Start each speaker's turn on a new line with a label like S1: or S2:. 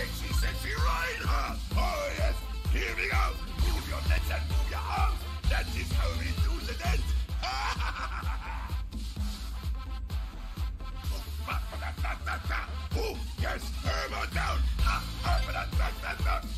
S1: sexy, sexy rider. Oh yes, here we go. Move your legs and move your arms. That is how we do the dance. Oh, yes, hammer down. Ah, ah, da, da, da, da.